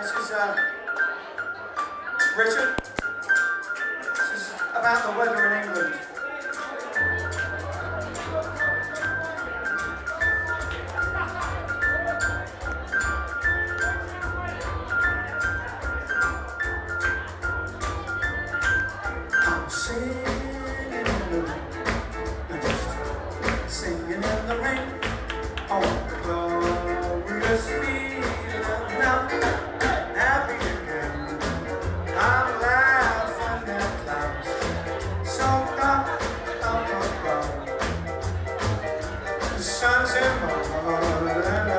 This is uh, Richard. This is about the weather in England. Singing in the rain, oh. December.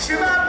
Shimon!